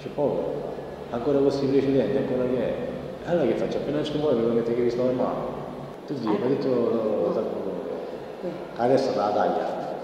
C'è poco, ancora questi precedenti, ancora che è. Allora che faccio? Appena ci muove lo mette che vi sto in mano. Tutti, mi ah. ha detto, eh, adesso la taglia.